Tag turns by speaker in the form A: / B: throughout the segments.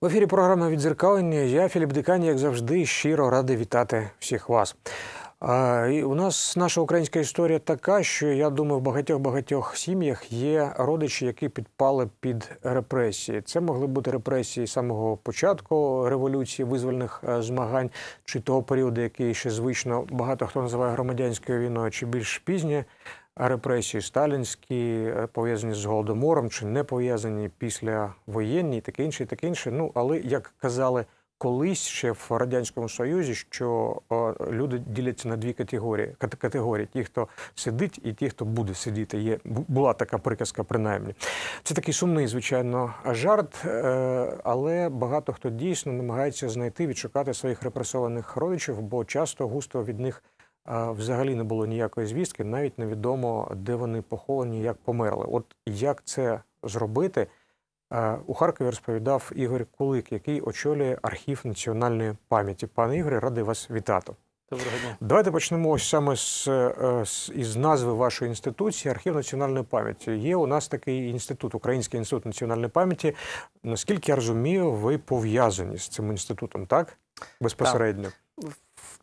A: В ефірі програма відзеркалення. Я Філіп Дикані, як завжди, щиро радий вітати всіх вас. А, і у нас наша українська історія така, що я думаю, в багатьох багатьох сім'ях є родичі, які підпали під репресії. Це могли бути репресії самого початку революції, визвольних е, змагань, чи того періоду, який ще звично багато хто називає громадянською війною, чи більш пізні репресії сталінські, е, пов'язані з голодомором, чи не пов'язані після воєнні, таке інше, і таке інше. Ну але як казали колись ще в радянському союзі, що о, люди діляться на дві категорії: кат- категорії: ті, хто сидить, і ті, хто буде сидіти. Є була така приказка, принаймні. Це такий сумний, звичайно, жарт, е, але багато хто дійсно намагається знайти, відшукати своїх репресованих родичів, бо часто густо від них. Взагалі не було ніякої звістки, навіть невідомо, де вони поховані, як померли. От як це зробити, у Харкові розповідав Ігор Кулик, який очолює архів національної пам'яті. Пане Ігоре, радий вас вітати.
B: Доброго дня.
A: Давайте почнемо ось саме з, е, з із назви вашої інституції Архів національної пам'яті. Є у нас такий інститут, Український інститут національної пам'яті. Наскільки я розумію, ви пов'язані з цим інститутом, так? Безпосередньо.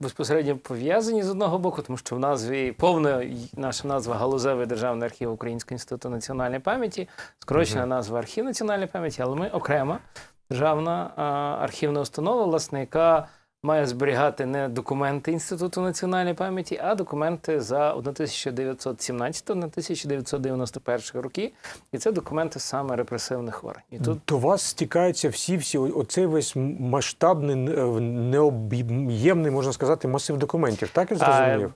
B: Безпосередньо пов'язані з одного боку, тому що в назві повна наша назва Галузевий державний архів Українського інституту національної пам'яті, скорочена
A: Мгм.
B: назва Архів національної пам'яті, але ми окрема державна а, архівна установа, власне, яка має зберігати не документи Інституту національної пам'яті, а документи за 1917-1991 роки. І це документи саме репресивних органів. Тут
A: До вас стікаються всі-всі, оцей весь масштабний, е, необ'ємний, можна сказати, масив документів. Так я зрозумів?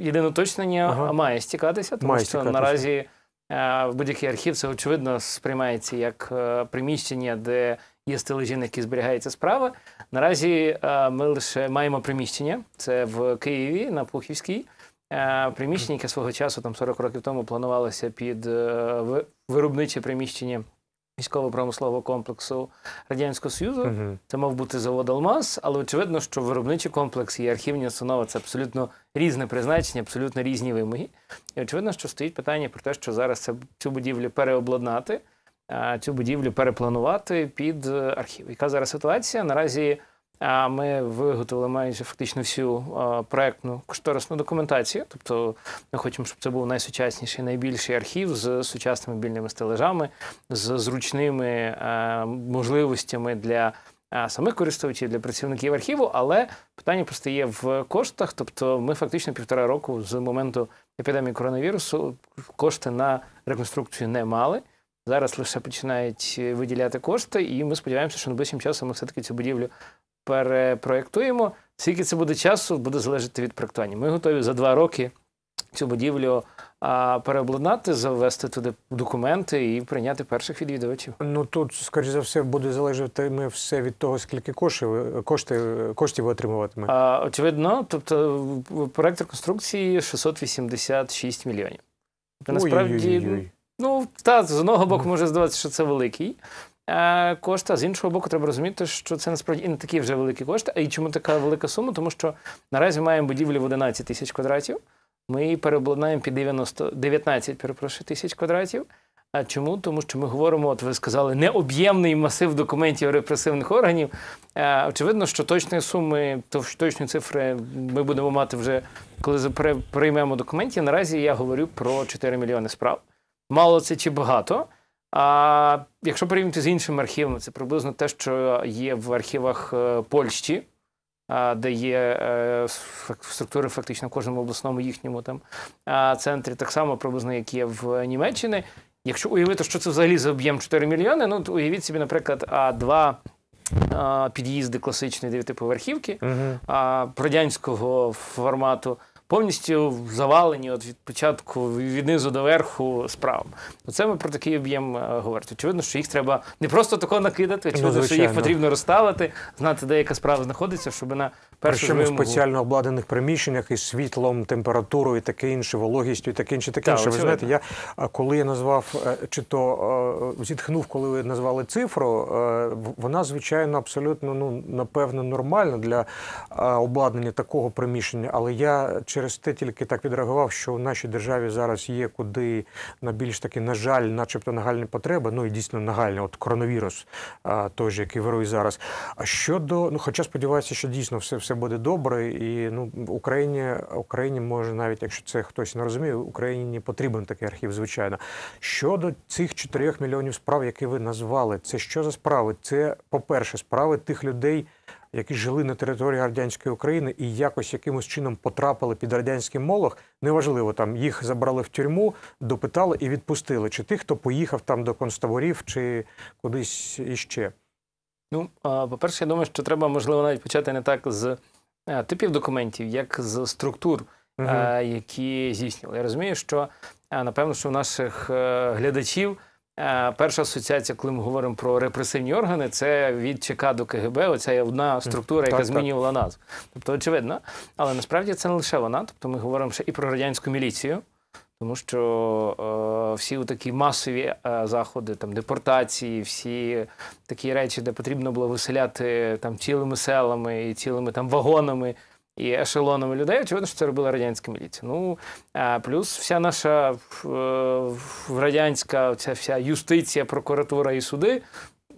B: Єдине уточнення
A: Ага.
B: має стікатися, тому
A: Має
B: що
A: стікатися.
B: наразі е, будь-який архів це очевидно сприймається як е, приміщення, де є стележі, на які зберігається справа. Наразі е, ми лише маємо приміщення. Це в Києві на Пухівській. Е, Приміщення, яке свого часу, там 40 років тому, планувалося під е, виробниче приміщення військово-промислового комплексу Радянського Союзу.
A: Мгм.
B: Це мав бути завод Алмаз, але очевидно, що виробничий комплекс і архівні установи це абсолютно різне призначення, абсолютно різні вимоги. І очевидно, що стоїть питання про те, що зараз це, цю будівлю переобладнати, цю будівлю перепланувати під е, архів. Яка зараз ситуація? Наразі ми виготовили майже фактично всю проектну кошторисну документацію. Тобто ми хочемо, щоб це був найсучасніший, найбільший архів з сучасними мобільними стележами, з зручними е, можливостями для е, самих користувачів, для працівників архіву, але питання постає в коштах. Тобто, ми фактично півтора року з моменту епідемії коронавірусу кошти на реконструкцію не мали. Зараз лише починають виділяти кошти, і ми сподіваємося, що найближчим часом ми все-таки цю будівлю перепроєктуємо. Скільки це буде часу, буде залежати від проєктування. Ми готові за два роки цю будівлю переобладнати, завести туди документи і прийняти перших відвідувачів.
A: Ну тут, скоріш за все, буде залежати ми все від того, скільки коштів, кошти, коштів отримуватиме.
B: А, очевидно, тобто проект реконструкції 686 мільйонів. Насправді,
A: Ой-ой-ой-ой.
B: Ну та з одного боку може здаватися, що це великий. е, Кошт, а з іншого боку, треба розуміти, що це насправді і не такі вже великі кошти. А і чому така велика сума? Тому що наразі маємо будівлю в 11 тисяч квадратів. Ми її переобладнаємо під 90, 19 перепрошую, тисяч квадратів. А чому? Тому що ми говоримо, от ви сказали, необ'ємний масив документів репресивних органів. Е, Очевидно, що точної суми, то точні цифри ми будемо мати вже, коли приймемо документів. Наразі я говорю про 4 мільйони справ. Мало це чи багато. А якщо порівняти з іншими архівами, це приблизно те, що є в архівах е, Польщі, де є е, структури фактично в кожному обласному їхньому там центрі, так само приблизно, як є в Німеччині. Якщо уявити, що це взагалі за об'єм 4 мільйони, ну то уявіть собі, наприклад, два під'їзди класичної дев'ятиповерхівки а, радянського формату. Повністю завалені от від початку від низу до верху справ. Оце ми про такий об'єм говорити. говоримо. Очевидно, що їх треба не просто тако накидати, очевидно, що їх потрібно розставити, знати, де яка справа знаходиться, щоб на першу ж
A: Причому в спеціально обладнаних приміщеннях із світлом, температурою, і таке інше, вологістю, і таке інше, таке інше. Ви знаєте, я коли я назвав е, чи то е, зітхнув, коли ви назвали цифру, е, вона звичайно абсолютно ну напевно нормальна для е, обладнання такого приміщення. Але я через те тільки так відреагував, що в нашій державі зараз є куди на більш таки, на жаль, начебто нагальні потреби. Ну і дійсно нагальні, от коронавірус, той же, який вирує зараз. А щодо, ну хоча сподіваюся, що дійсно все, все буде добре, і ну Україні, Україні може навіть, якщо це хтось не розуміє, Україні потрібен такий архів, звичайно. Щодо цих 4 мільйонів справ, які ви назвали, це що за справи? Це, по-перше, справи тих людей, які жили на території радянської України і якось якимось чином потрапили під радянський молох. Неважливо, там їх забрали в тюрму, допитали і відпустили. Чи тих, хто поїхав там до концтаборів, чи кудись іще.
B: Ну, по-перше, я думаю, що треба, можливо, навіть почати не так з е, типів документів, як з структур, е, які здійснювали. Я розумію, що е, напевно, що у наших глядачів перша асоціація, коли ми говоримо про репресивні органи, це від ЧК до КГБ. Оця є одна структура, яка
A: Так, так.
B: змінювала назву. Тобто, очевидно, але насправді це не лише вона. Тобто, ми говоримо ще і про радянську міліцію. Тому що е, всі такі масові е, заходи, там депортації, всі такі речі, де потрібно було виселяти там цілими селами і цілими там вагонами і ешелонами людей, очевидно, що це робила радянська міліція. Ну а плюс вся наша е, радянська ця вся юстиція, прокуратура і суди.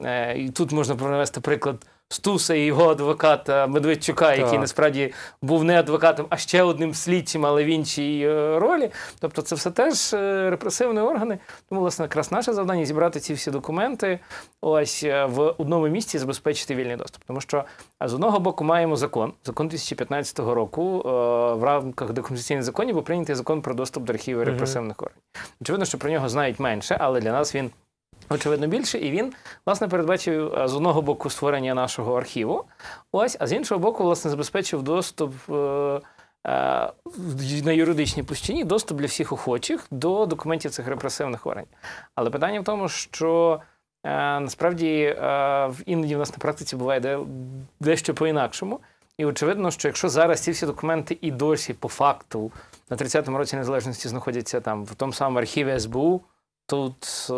B: Е, і тут можна привести приклад. Стуса і його адвоката Медведчука, який
A: Так.
B: насправді був не адвокатом, а ще одним слідчим, але в іншій е, ролі. Тобто, це все теж е, репресивні органи. Тому, власне, якраз наше завдання зібрати ці всі документи ось е, в одному місці і забезпечити вільний доступ. Тому що з одного боку маємо закон, закон 2015 року. В рамках декомпенсаційних законів був прийнятий закон про доступ до архівів репресивних органів. Очевидно, що про нього знають менше, але для нас він. Очевидно, більше, і він власне передбачив е, з одного боку створення нашого архіву, ось, а з іншого боку, власне, забезпечив доступ е, е, на юридичній площині, доступ для всіх охочих до документів цих репресивних органів. Але питання в тому, що е, насправді е, в- іноді в нас на практиці буває де, дещо по-інакшому. І очевидно, що якщо зараз ці всі документи і досі по факту на 30-му році незалежності знаходяться там в тому самому архіві СБУ, тут е,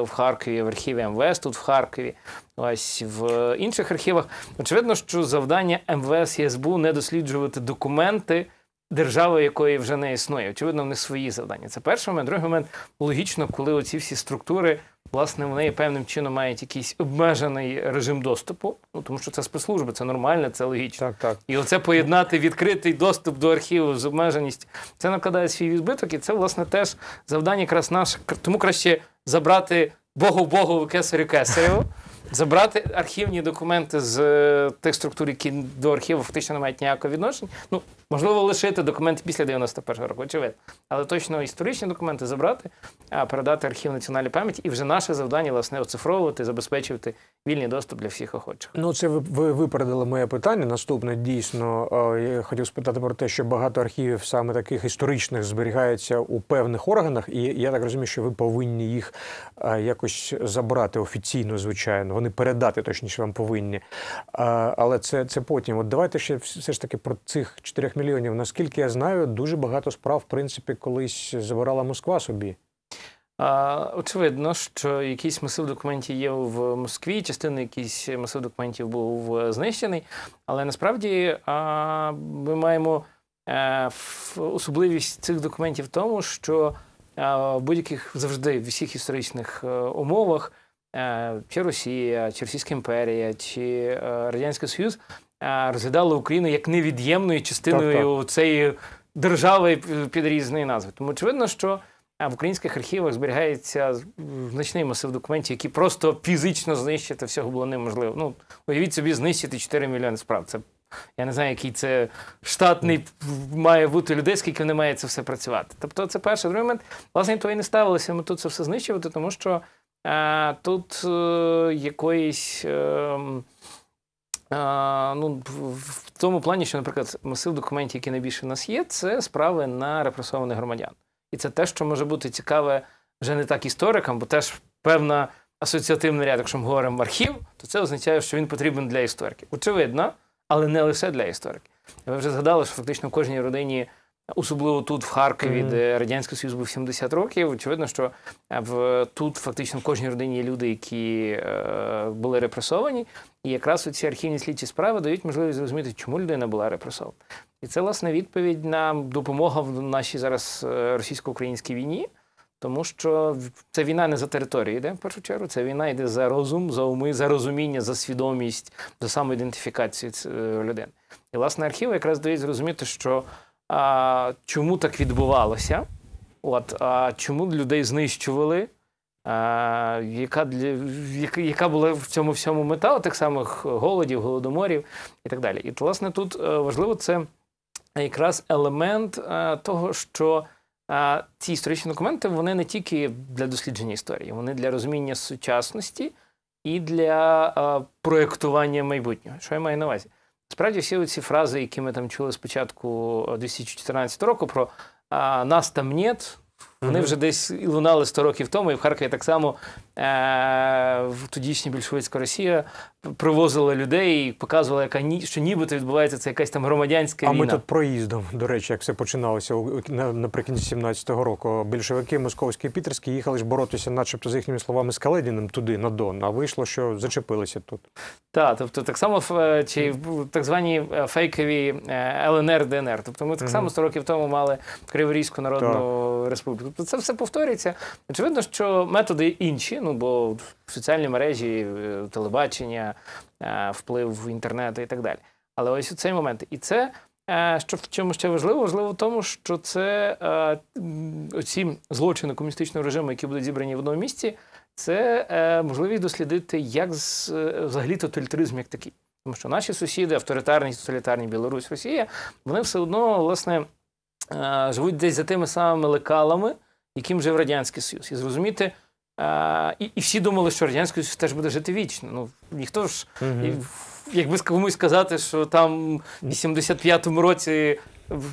B: в Харкові, в архіві МВС, тут в Харкові, ось в інших архівах. Очевидно, що завдання МВС і СБУ не досліджувати документи держави, якої вже не існує. Очевидно, вони свої завдання. Це перший момент. Другий момент логічно, коли оці всі структури. Власне, вони певним чином мають якийсь обмежений режим доступу, ну тому що це спецслужби, це нормально, це логічно.
A: Так, так.
B: І оце поєднати відкритий доступ до архіву з обмеженістю, це накладає свій відбиток, і це, власне, теж завдання якраз наше. Тому краще забрати Богу Богу, кесарю кесарю, забрати архівні документи з е, тих структур, які до архіву фактично не мають ніякого відношення. Ну, можливо, лишити документи після 91-го року, очевидно. Але точно історичні документи забрати, а передати архів національної пам'яті. І вже наше завдання, власне, оцифровувати, забезпечувати вільний доступ для всіх охочих.
A: Ну, це ви, ви випередили моє питання. Наступне дійсно я хотів спитати про те, що багато архівів саме таких історичних зберігається у певних органах, і я так розумію, що ви повинні їх якось забрати офіційно, звичайно. Вони передати, точніше, вам повинні. Але це, це потім. От давайте ще все ж таки про цих 4 мільйонів. Наскільки я знаю, дуже багато справ, в принципі, колись забирала Москва собі.
B: Очевидно, що якийсь масив документів є в Москві, частина якийсь масив документів був е, знищений, але насправді ми маємо е, особливість цих документів в тому, що в будь-яких завжди в всіх історичних е, умовах е, чи Росія, чи Російська імперія, чи е, Радянський Союз е, розглядали Україну як невід'ємною частиною цієї держави під різної назви. Тому очевидно, що в українських архівах зберігається значний масив документів, які просто фізично знищити всього було неможливо. Ну, уявіть собі, знищити 4 мільйони справ. Це я не знаю, який це штатний має бути людей, скільки не має це все працювати. Тобто, це перший другий момент. Власне, то і не ставилося ми тут це все знищувати, тому що е, тут е, якоїсь. Е, е, ну, в- в тому плані, що, наприклад, масив документів, які найбільше в нас є, це справи на репресованих громадян. І це те, що може бути цікаве вже не так історикам, бо теж певна асоціативний ряд, якщо ми говоримо архів, то це означає, що він потрібен для істориків. Очевидно, але не лише для істориків. Ви вже згадали, що фактично в кожній родині особливо тут, в Харкові,
A: Мгм.
B: де Радянський Союз був 70 років. Очевидно, що е, в, тут фактично в кожній родині є люди, які е, були репресовані. І якраз ці архівні слідчі справи дають можливість зрозуміти, чому людина була репресована. І це, власне, відповідь на допомога в нашій зараз е, російсько-українській війні. Тому що це війна не за територію йде в першу чергу, це війна йде за розум, за уми, за розуміння, за свідомість, за самоідентифікацію е, людини. І власне архіви якраз дають зрозуміти, що а, чому так відбувалося, от, а, чому людей знищували, а, яка, для, яка, яка була в цьому всьому мета тих самих голодів, голодоморів і так далі. І власне тут е, важливо це якраз елемент е, того, що ці історичні документи вони не тільки для дослідження історії, вони для розуміння сучасності і для е, проєктування майбутнього. Що я маю на увазі? Справді, всі ці фрази, які ми там чули спочатку 2014 року, про нас там нет. Вони вже десь лунали 100 років тому, і в Харкові так само е, в тодішня більшовицька Росія привозила людей і показувала, яка ні, що нібито відбувається це якась там громадянська
A: А
B: війна.
A: ми тут проїздом, до речі, як все починалося наприкінці 17-го року. Більшовики московські і пітерські їхали ж боротися, начебто, за їхніми словами, з Каледіним туди, на Дон. А вийшло, що зачепилися тут.
B: Так, тобто так само е, чи так звані е, фейкові е, ЛНР, ДНР. Тобто ми так само
A: Мгм.
B: 100 років тому мали Криворізьку Народну Республіку. Тобто це все повторюється. Очевидно, що методи інші, ну бо соціальні мережі, е, телебачення, е, вплив інтернету і так далі. Але ось у цей момент. І це. е, Що в чому ще важливо? Важливо в тому, що це оці злочини комуністичного режиму, які будуть зібрані в одному місці, це можливість дослідити, як взагалі тоталітаризм як такий. Тому що наші сусіди, авторитарні, тоталітарні Білорусь, Росія, вони все одно власне живуть десь за тими самими лекалами, яким жив Радянський Союз. І зрозуміти, е, і, і всі думали, що Радянський Союз теж буде жити вічно. Ну ніхто ж, і, якби комусь сказати, що там в 85-му році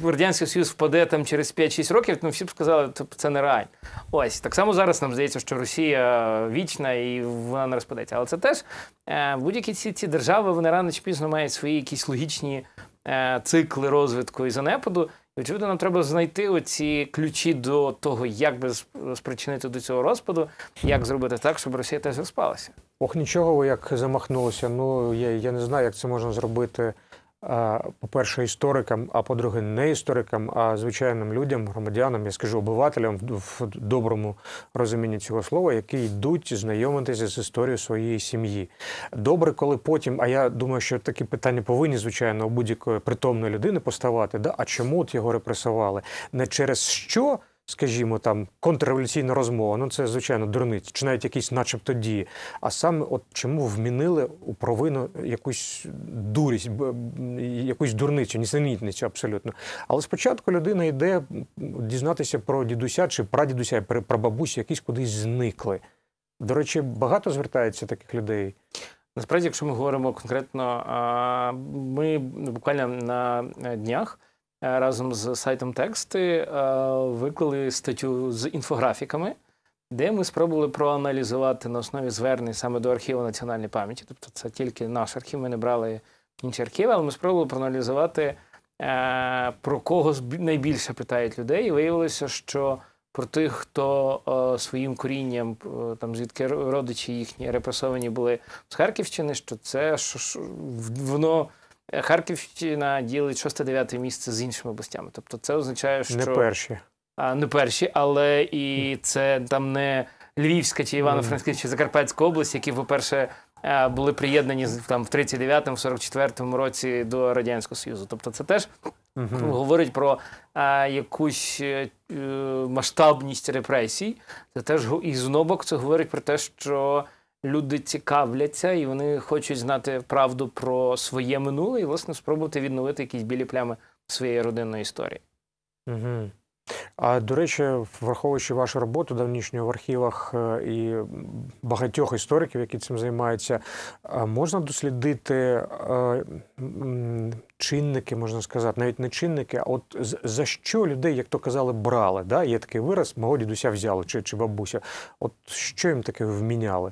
B: Радянський Союз впаде там через 5-6 років, ну всі б сказали, що це нереально. Ось так само зараз нам здається, що Росія вічна і вона не розпадеться. Але це теж е, будь-які ці, ці держави вони рано чи пізно мають свої якісь логічні е, цикли розвитку і занепаду. І очевидно, нам треба знайти оці ключі до того, як би спричинити до цього розпаду, як зробити так, щоб Росія теж розпалася.
A: Ох, нічого як замахнулися. Ну, я, я не знаю, як це можна зробити. По-перше, історикам, а по-друге, не історикам, а звичайним людям, громадянам, я скажу, обивателям в доброму розумінні цього слова, які йдуть знайомитися з історією своєї сім'ї. Добре, коли потім, а я думаю, що такі питання повинні, звичайно, у будь-якої притомної людини поставати. Да? А чому от його репресували? Не через що скажімо, там контрреволюційна розмова, ну це звичайно дурниці, чи навіть якісь, начебто, дії. А саме, от чому вмінили у провину якусь дурість, якусь дурницю, нісенітницю абсолютно. Але спочатку людина йде дізнатися про дідуся чи прадідуся, про бабусю, якісь кудись зникли. До речі, багато звертається таких людей.
B: Насправді, якщо ми говоримо конкретно, ми буквально на днях е, разом з сайтом тексти е, виклали статтю з інфографіками, де ми спробували проаналізувати на основі звернень саме до архіву національної пам'яті. Тобто це тільки наш архів, ми не брали інші архіви, але ми спробували проаналізувати, е, про кого найбільше питають людей. І виявилося, що про тих, хто е, своїм корінням, е, там звідки родичі їхні репресовані були з Харківщини, що це що, що воно Харківщина ділить 6-9 місце з іншими областями. Тобто це означає, що
A: Не перші.
B: а, не перші, але і це там не Львівська чи Івано-Франківська чи Закарпатська область, які, по-перше, е, були приєднані там в 39-му, 44-му році до Радянського Союзу. Тобто це теж
A: Мгм.
B: говорить про а, якусь е, е, масштабність репресій. Це теж і знову це говорить про те, що люди цікавляться і вони хочуть знати правду про своє минуле і, власне, спробувати відновити якісь білі плями своєї родинної історії.
A: Угу. А до речі, враховуючи вашу роботу давнішню в архівах е, і багатьох істориків, які цим займаються, можна дослідити е, чинники, можна сказати, навіть не чинники, а от за що людей, як то казали, брали. Да? Є такий вираз, мого дідуся взяли чи, чи бабуся. От що їм таке вміняли?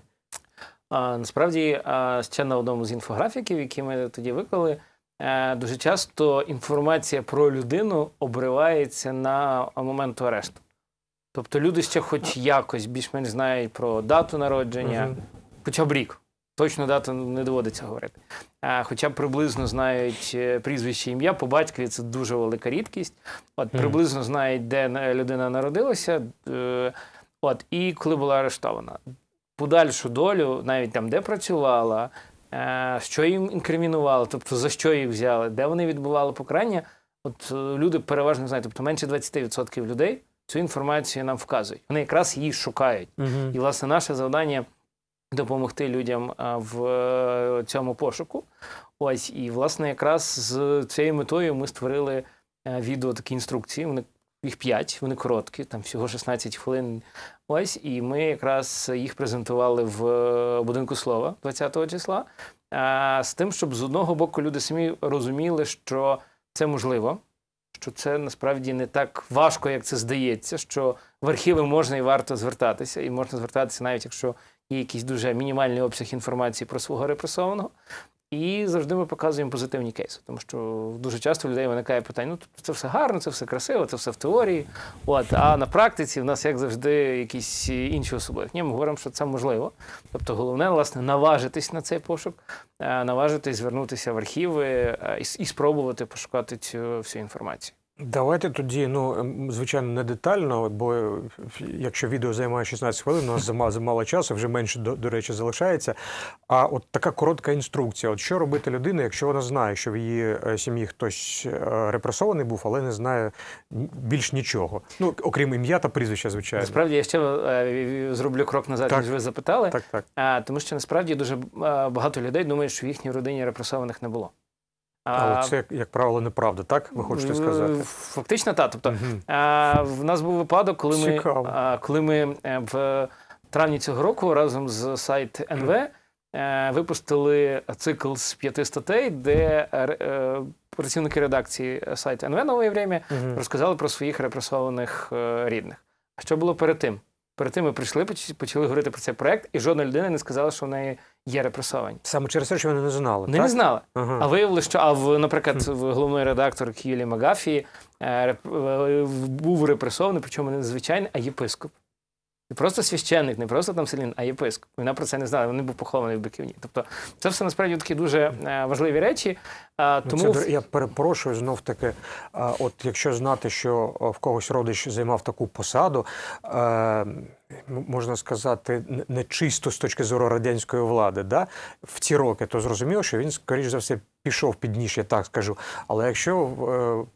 B: А, насправді, ще на одному з інфографіків, які ми тоді виклали, е, дуже часто інформація про людину обривається на момент арешту. Тобто люди ще хоч якось більш-менш знають про дату народження,
A: Мгм.
B: хоча б рік. Точно дату не доводиться говорити. А, хоча приблизно знають е, прізвище ім'я, по батькові це дуже велика рідкість. От приблизно знають, де людина народилася. е, От, і коли була арештована. Подальшу долю, навіть там, де працювала, е, що їм інкримінували, тобто за що їх взяли, де вони відбували покарання, от е, люди переважно знають, тобто менше 20% людей цю інформацію нам вказують. Вони якраз її шукають.
A: Мгм.
B: І, власне, наше завдання допомогти людям в е, цьому пошуку. Ось, і, власне, якраз з цією метою ми створили відео такі інструкції. Вони їх п'ять, вони короткі, там всього 16 хвилин. Ось, і ми якраз їх презентували в е, будинку слова 20-го числа. З тим, щоб з одного боку люди самі розуміли, що це можливо, що це насправді не так важко, як це здається, що в архіви можна і варто звертатися, і можна звертатися навіть якщо є якийсь дуже мінімальний обсяг інформації про свого репресованого. І завжди ми показуємо позитивні кейси, тому що дуже часто у людей виникає питання: ну це все гарно, це все красиво, це все в теорії. От, а на практиці в нас, як завжди, якісь інші особливі. Ні, ми говоримо, що це можливо. Тобто, головне, власне, наважитись на цей пошук, е, наважитись звернутися в архіви е, і спробувати пошукати цю всю інформацію.
A: Давайте тоді, ну ем, звичайно, не детально, бо е, якщо відео займає 16 хвилин, у нас замало, замало часу, вже менше до, до речі залишається. А от така коротка інструкція: от що робити людина, якщо вона знає, що в її е, сім'ї хтось е, репресований був, але не знає більш нічого. Ну окрім ім'я та прізвища, звичайно.
B: Насправді я ще зроблю крок назад,
A: Так.
B: ніж ви запитали.
A: Так, так.
B: А, тому що насправді дуже багато людей думають, що в їхній родині репресованих не було.
A: Але це, як, правило, неправда, так? Ви хочете сказати?
B: Фактично, так. Тобто,
A: Мгм.
B: в нас був випадок, коли ми,
A: Цікаво.
B: коли ми е, в травні цього року разом з сайт НВ е, випустили цикл з п'яти статей, де е, е, працівники редакції сайту НВ Нове время розказали про своїх репресованих е, рідних. А що було перед тим? Перед тим ми прийшли, поч- почали говорити про цей проект, і жодна людина не сказала, що в неї є репресовані.
A: Саме через те, що вони не знали. Не,
B: не знали.
A: Ага.
B: А виявили, що а в, наприклад, в головний редактор Юлії Магафії е, реп- е, був репресований, причому не звичайний, а єпископ. І просто священник, не просто там селін, а єпископ. Вона про це не знала, він був похований в Биківні. Тобто це все насправді такі дуже е, важливі речі.
A: Ну,
B: тому
A: це, я перепрошую знов таки. От якщо знати, що в когось родич займав таку посаду, е, можна сказати, не- не чисто з точки зору радянської влади, да, в ці роки, то зрозуміло, що він, скоріш за все, пішов під ніж, я так скажу. Але якщо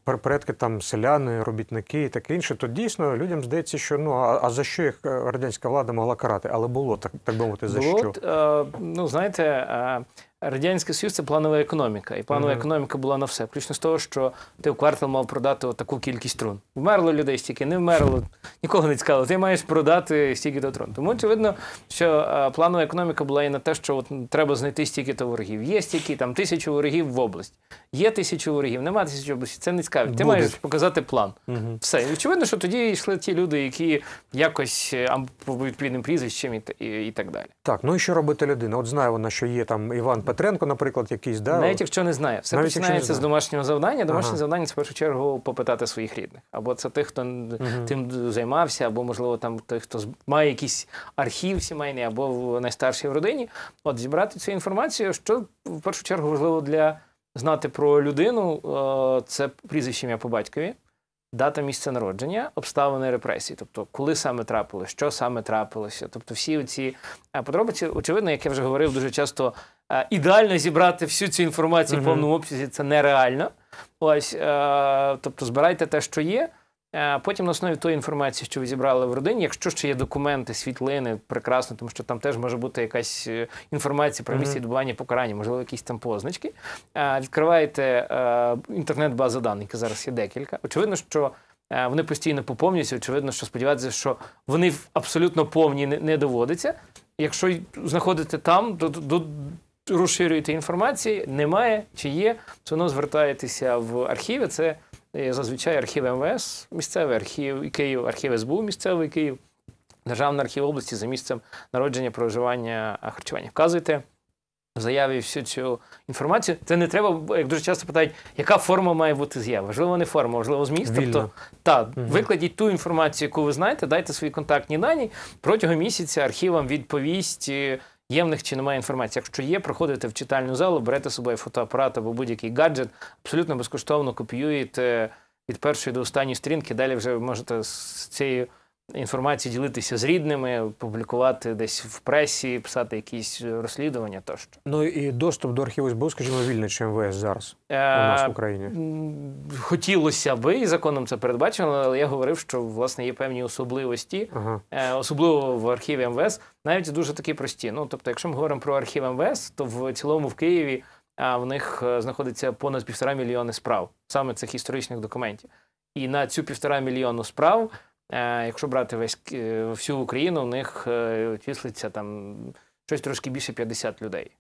A: е, предки там селяни, робітники і таке інше, то дійсно людям здається, що ну а, а за що їх е, радянська влада могла карати? Але було так, так би мовити, за
B: було,
A: що?
B: е, ну, знаєте, е, Радянський Союз це планова економіка. І планова
A: Мгм.
B: економіка була на все. Включно з того, що ти в квартал мав продати таку кількість трун. Вмерло людей стільки, не вмерло, нікого не цікаво. Ти маєш продати стільки до трун. Тому очевидно, що е, планова економіка була і на те, що от, треба знайти стільки то ворогів. Є стільки там тисячу ворогів в області. Є тисячу ворогів, нема тисячі в області. Це не цікаво. Ти
A: Будуть.
B: маєш показати план.
A: Мгм.
B: Все. І очевидно, що тоді йшли ті люди, які якось е, по відповідним прізвищам і, і, і так далі.
A: Так, ну і що робити людина? От знає вона, що є там Іван Петренко, наприклад, якийсь, да?
B: Навіть якщо не знає, все
A: Навіть
B: починається з домашнього завдання. Домашнє
A: Ага.
B: завдання це в першу чергу попитати своїх рідних. Або це тих, хто
A: Мгм.
B: тим займався, або, можливо, там той, хто має якийсь архів сімейний, або в- найстарший в родині. От зібрати цю інформацію, що в першу чергу важливо для знати про людину, е, це прізвище ім'я по батькові. Дата місця народження, обставини репресії, тобто коли саме трапилось, що саме трапилося. Тобто всі ці подробиці, очевидно, як я вже говорив, дуже часто е, ідеально зібрати всю цю інформацію в повному обсязі це нереально. Ось, е, тобто, збирайте те, що є. е, Потім на основі тої інформації, що ви зібрали в родині, якщо ще є документи, світлини, прекрасно, тому що там теж може бути якась е, інформація про місце відбування покарання, можливо, якісь там позначки. Е, Відкриваєте е, інтернет-базу даних, які зараз є декілька. Очевидно, що е, вони постійно поповнюються. Очевидно, що сподіватися, що вони абсолютно повні не, доводиться. Якщо знаходите там, до, розширюєте інформацію, немає чи є, то воно звертаєтеся в архіви. Це е, зазвичай архів МВС, місцевий архів Київ, архів СБУ, місцевий Київ, Державний архів області за місцем народження, проживання, харчування. Вказуйте. в заяві всю цю інформацію. Це не треба, як дуже часто питають, яка форма має бути заяви. Важливо не форма, важливо зміст.
A: Вільно.
B: Тобто, та, викладіть ту інформацію, яку ви знаєте, дайте свої контактні дані. Протягом місяця архів вам відповість. Є в них чи немає інформації. Якщо є, проходите в читальну залу, берете з собою фотоапарат або будь-який гаджет, абсолютно безкоштовно копіюєте від першої до останньої сторінки. Далі вже можете з цією інформацією ділитися з рідними, публікувати десь в пресі, писати якісь розслідування тощо.
A: Ну і доступ до архіву СБУ, скажімо, вільний, чи МВС зараз у нас
B: Е,
A: в Україні.
B: Хотілося би, і законом це передбачено, але я говорив, що власне є певні особливості,
A: Ага.
B: е, особливо в архіві МВС, навіть дуже такі прості. Ну тобто, якщо ми говоримо про архів МВС, то в цілому в Києві в них е, знаходиться понад півтора мільйони справ, саме цих історичних документів. І на цю півтора мільйону справ, е, якщо брати весь всю Україну, в них е, числиться там щось трошки більше 50 людей.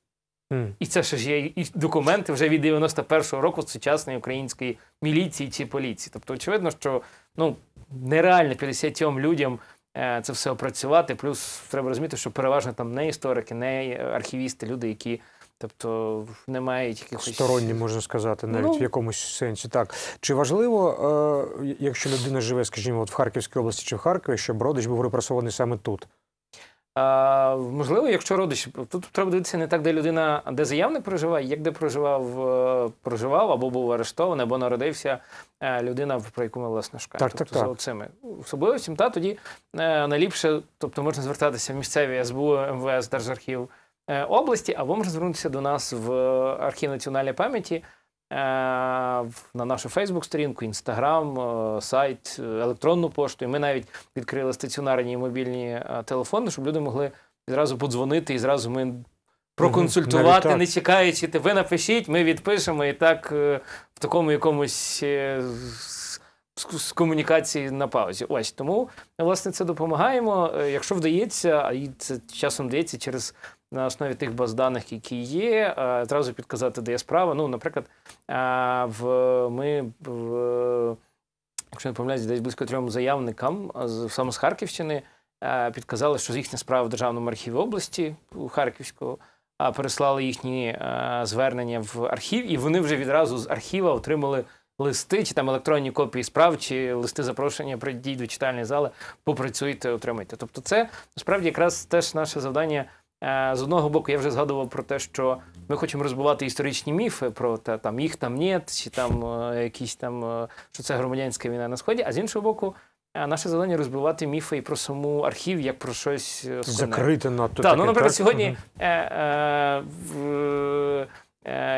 A: М.
B: І це ще ж є і документи вже від 91-го року сучасної української міліції чи поліції. Тобто, очевидно, що ну нереально 57 людям е, це все опрацювати. Плюс треба розуміти, що переважно там не історики, не архівісти, люди, які тобто не мають якихось
A: Сторонні, можна сказати, навіть
B: Ну.
A: в якомусь сенсі. Так. Чи важливо, е, якщо людина живе, скажімо, от в Харківській області чи в Харкові, щоб родич був репресований саме тут?
B: А, можливо, якщо родич, тут треба дивитися не так, де людина, де заявник проживає, як де проживав, е, проживав або був арештований, або народився е, людина, про яку ми власне шукаємо.
A: Так,
B: тобто,
A: так.
B: за цими особливостями, та тоді е, найліпше, тобто можна звертатися в місцеві СБУ, МВС, Держархів е, області, або можна звернутися до нас в архів національної пам'яті. е, На нашу Фейсбук-сторінку, Інстаграм, е, сайт, е, електронну пошту. І ми навіть відкрили стаціонарні і мобільні е, телефони, щоб люди могли відразу подзвонити і зразу ми проконсультувати,
A: так.
B: не чекаючи. Ти ви напишіть, ми відпишемо і так е, в такому якомусь е, з, комунікації на паузі. Ось тому власне це допомагаємо. Е, Якщо вдається, а і це часом вдається через на основі тих баз даних, які є, е, одразу підказати, де є справа. Ну, наприклад, е, в ми в якщо не помиляюсь, десь близько трьом заявникам з- саме з Харківщини е, підказали, що їхня справа в Державному архіві області у Харківського, а переслали їхні е, звернення в архів, і вони вже відразу з архіва отримали листи, чи там електронні копії справ, чи листи запрошення прийдіть до читальної зали, попрацюйте, отримайте. Тобто, це насправді якраз теж наше завдання. Е, З одного боку, я вже згадував про те, що ми хочемо розбивати історичні міфи про те, там їх там нет, чи там е, якісь там, е, що це громадянська війна на сході. А з іншого боку, наше завдання розбивати міфи і про саму архів як про щось е, складне.
A: Закрите надто.
B: Так, ну, наприклад,
A: так?
B: сьогодні е, е, в,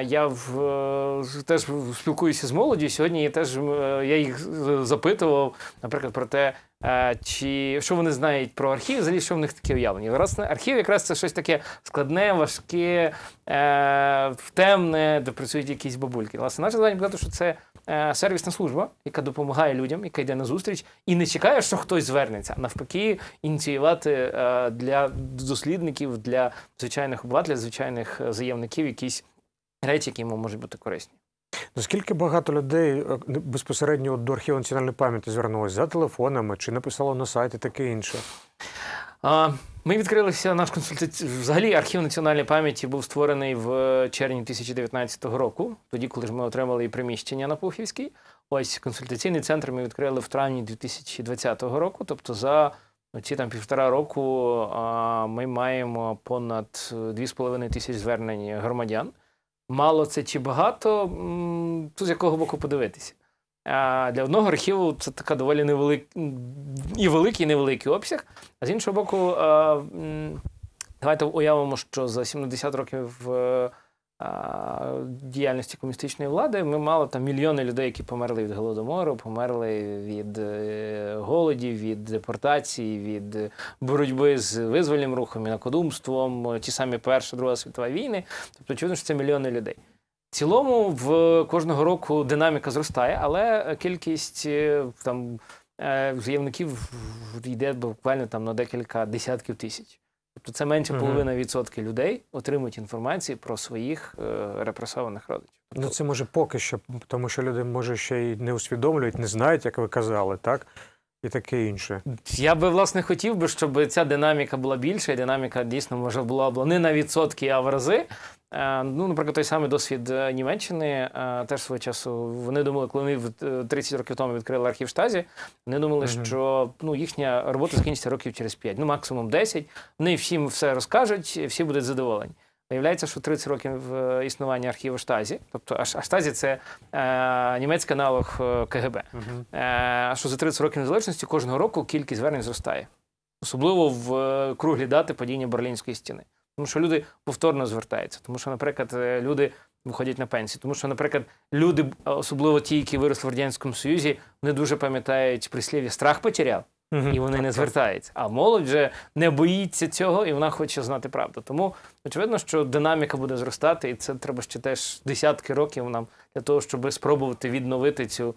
B: я в, е, теж спілкуюся з молоддю. Сьогодні я теж е, я їх запитував, наприклад, про те, е, чи що вони знають про архів, взагалі, що в них таке уявлення. Власне, архів якраз це щось таке складне, важке, е, темне, де працюють якісь бабульки. Власне, наше завдання сказати, що це е, сервісна служба, яка допомагає людям, яка йде на зустріч, і не чекає, що хтось звернеться, а навпаки, ініціювати е, для дослідників, для звичайних обивателів, звичайних е, заявників якісь речі, які йому можуть бути корисні.
A: Наскільки багато людей е, безпосередньо до архіву національної пам'яті звернулося за телефонами чи написало на сайті таке інше?
B: Ми відкрилися наш консультацій. Взагалі архів національної пам'яті був створений в червні 2019 року, тоді, коли ж ми отримали і приміщення на Пухівській. Ось консультаційний центр ми відкрили в травні 2020 року. Тобто за ці там півтора року ми маємо понад 2,5 тисяч звернень громадян. Мало це чи багато, з якого боку подивитися. А для одного архіву це така доволі невелик... і великий, і невеликий обсяг. А з іншого боку, давайте уявимо, що за 70 років е, діяльності комуністичної влади ми мали там мільйони людей, які померли від голодомору, померли від е, голодів, від депортації, від боротьби з визвольним рухом, інакодумством, ті самі Перша, Друга світова війни. Тобто, очевидно, що це мільйони людей. В цілому в кожного року динаміка зростає, але кількість е, там е, заявників йде буквально там на декілька десятків тисяч. Тобто це менше половина відсотки людей отримують інформацію про своїх е, репресованих родичів.
A: Ну це може поки що, тому що люди може ще й не усвідомлюють, не знають, як ви казали, так? І таке інше.
B: Я би власне хотів би, щоб ця динаміка була більша, і динаміка дійсно може була б не на відсотки, а в рази. Е, Ну, наприклад, той самий досвід е, Німеччини е, теж свого часу вони думали, коли вони в- е, 30 років тому відкрили архів штазі, вони думали,
A: Мгм.
B: що ну, їхня робота закінчиться років через 5, ну максимум 10. Вони всім все розкажуть, всі будуть задоволені. Виявляється, що 30 років існування архіву штазі, тобто Аш- Аштазі це е, німецький аналог КГБ. Е, що за 30 років незалежності кожного року кількість звернень зростає. Особливо в круглі дати падіння Берлінської стіни. Тому що люди повторно звертаються. Тому що, наприклад, е, люди виходять на пенсію. Тому що, наприклад, люди, особливо ті, які виросли в Радянському Союзі, вони дуже пам'ятають прислів'я страх потеряв, і вони не звертаються. А молодь вже не боїться цього, і вона хоче знати правду. Тому очевидно, що динаміка буде зростати, і це треба ще теж десятки років нам для того, щоб спробувати відновити цю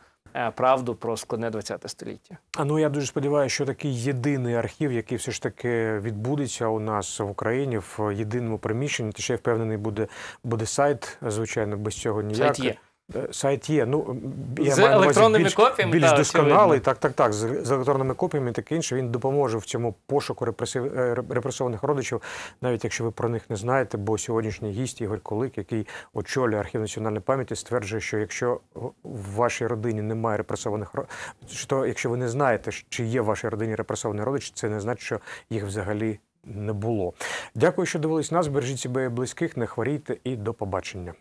B: правду про складне ХХ століття.
A: А ну я дуже сподіваюся, що такий єдиний архів, який все ж таки відбудеться у нас в Україні в єдиному приміщенні. Ти ще я впевнений, буде буде сайт, звичайно, без цього ніяк.
B: Сайт є.
A: Е, Сайт є. Ну я
B: З
A: маю на увазі
B: електронними
A: більш,
B: копіями,
A: більш
B: та,
A: досконалий.
B: очевидно.
A: Так, так, так. З, з електронними копіями і таке інше. Він допоможе в цьому пошуку репресив, е, репресованих родичів, навіть якщо ви про них не знаєте. Бо сьогоднішній гість Ігор Колик, який очолює архів національної пам'яті, стверджує, що якщо в вашій родині немає репресованих що якщо ви не знаєте, чи є в вашій родині репресовані родичі, це не значить, що їх взагалі не було. Дякую, що дивились нас. Бережіть себе і близьких, не хворійте і до побачення.